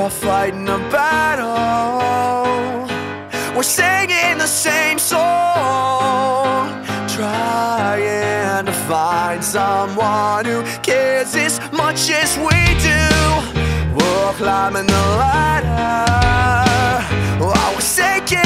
are fighting a battle. We're singing the same song, trying to find someone who cares as much as we do. We're climbing the ladder. While we're sinking.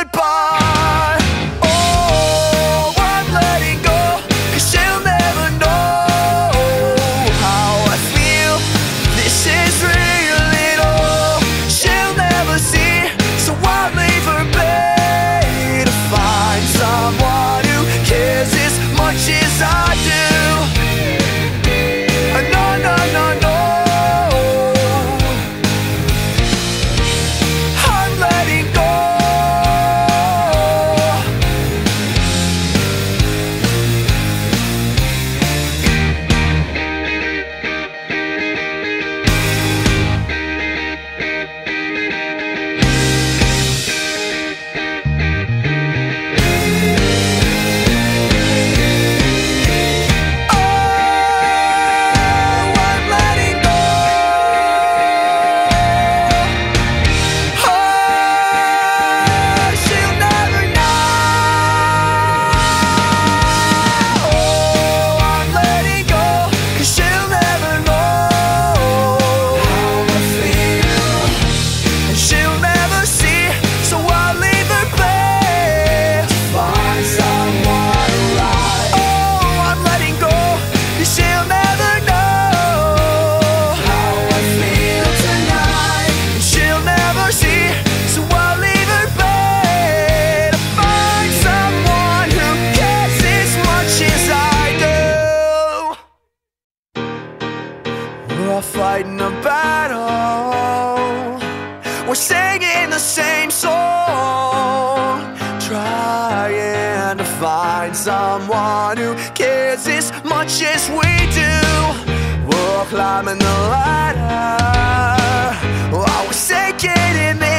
goodbye. We're singing the same song, trying to find someone who cares as much as we do. We're climbing the ladder, while we're sinking in the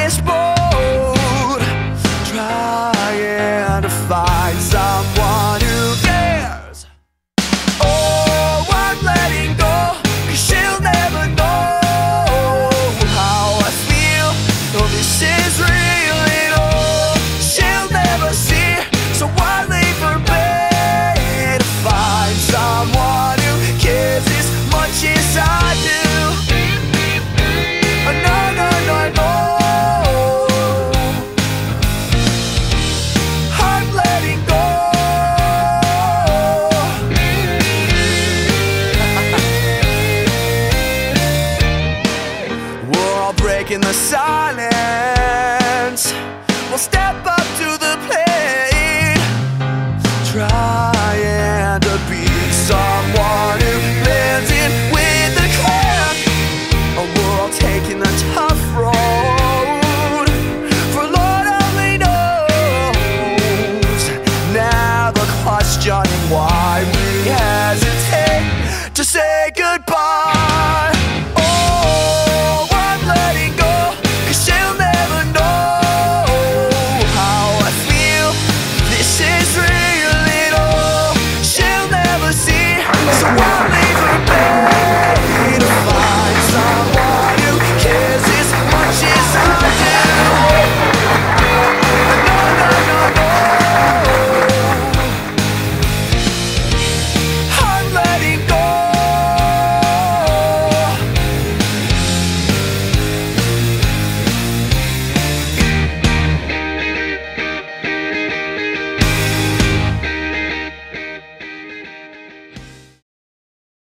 in the silence. We'll step up to the